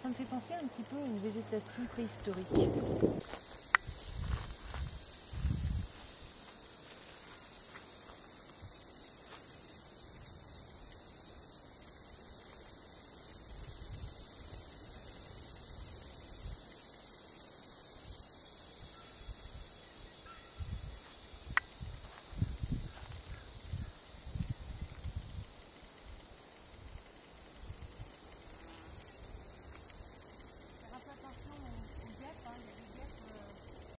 ça me fait penser un petit peu aux végétations préhistoriques.